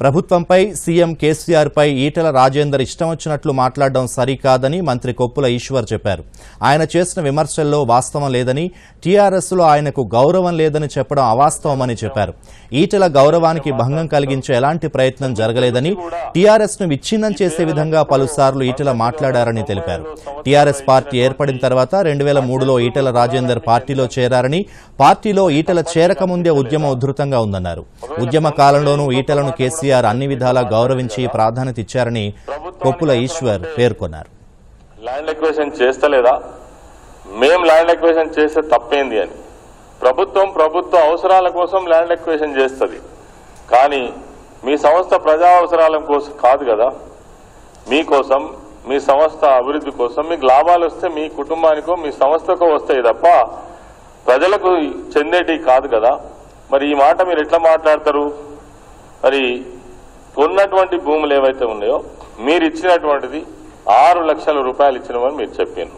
ప్రభుత్వంపై సీఎం కేసీఆర్ పై ఈటల రాజేందర్ ఇష్టం వచ్చినట్లు మాట్లాడడం సరికాదని మంత్రి కొప్పుల ఈశ్వర్ చెప్పారు. ఆయన చేసిన విమర్శల్లో వాస్తవం లేదని టీఆర్ఎస్లో ఆయనకు గౌరవం లేదని చెప్పడం అవాస్తవమని చెప్పారు. ఈటల గౌరవానికి భంగం కలిగించే ఎలాంటి ప్రయత్నం జరగలేదని టీఆర్ఎస్ను విచ్ఛిన్నం చేసే విధంగా పలుసార్లు ఈటల మాట్లాడారని తెలిపారు. టీఆర్ఎస్ పార్టీ ఏర్పడిన తర్వాత రెండు వేల మూడులో ఈటల రాజేందర్ పార్టీలో చేరారని పార్టీలో ఈటల చేరకముందే ఉద్యమం ఉధృతంగా ఉందన్నారు. ఉద్యమ కాలంలోనూ ఈటలను కేసీఆర్ అన్ని విధాలా గౌరవించి ప్రాధాన్యత ఇచ్చారని కొప్పుల ఈశ్వర్ పేర్కొన్నారు. ల్యాండ్ ఎక్వేషన్ చేస్తలేదా? మేం ల్యాండ్ ఎక్వేషన్ చేస్తే తప్పేంది అని. ప్రభుత్వం ప్రభుత్వ అవసరాల కోసం ల్యాండ్ ఎక్వేషన్ చేస్తుంది. కానీ మీ సంస్థ ప్రజా అవసరాల కోసం కాదు కదా? మీకోసం మీ సంస్థ అభివృద్ధి కోసం మీకు లాభాలు వస్తే మీ కుటుంబానికో మీ సంస్థకో వస్తాయి తప్ప ప్రజలకు చెందేటి కాదు కదా? మరి ఈ మాట మీరు ఎట్లా మాట్లాడతారు? మరి ఉన్నటువంటి భూములు ఏవైతే ఉన్నాయో మీరు ఇచ్చినటువంటిది ఆరు లక్షల రూపాయలు ఇచ్చినవని మీరు చెప్పాను